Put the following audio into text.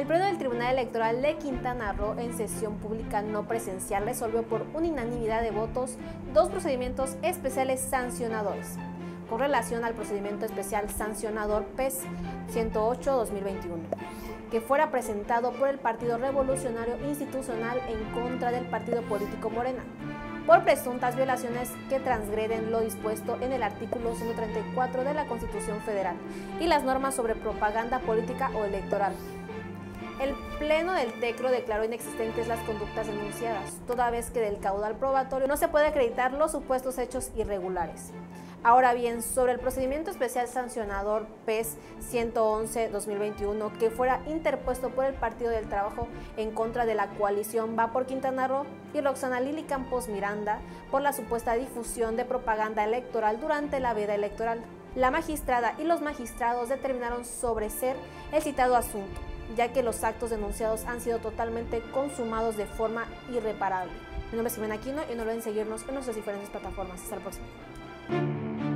El Pleno del Tribunal Electoral de Quintana Roo en sesión pública no presencial resolvió por unanimidad de votos dos procedimientos especiales sancionadores. Con relación al procedimiento especial sancionador PES 108-2021, que fuera presentado por el Partido Revolucionario Institucional en contra del partido político Morena, por presuntas violaciones que transgreden lo dispuesto en el artículo 134 de la Constitución Federal y las normas sobre propaganda política o electoral el Pleno del TECRO declaró inexistentes las conductas denunciadas, toda vez que del caudal probatorio no se puede acreditar los supuestos hechos irregulares. Ahora bien, sobre el procedimiento especial sancionador PES 111-2021 que fuera interpuesto por el Partido del Trabajo en contra de la coalición Va por Quintana Roo y Roxana Lili Campos Miranda por la supuesta difusión de propaganda electoral durante la veda electoral. La magistrada y los magistrados determinaron sobre ser el citado asunto ya que los actos denunciados han sido totalmente consumados de forma irreparable. Mi nombre es Jimena Aquino y no olviden seguirnos en nuestras diferentes plataformas. Hasta la próxima.